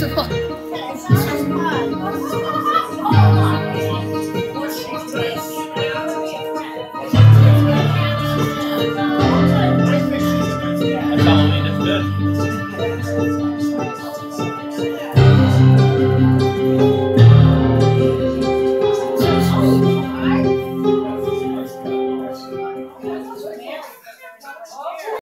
That's the. Halloween is good.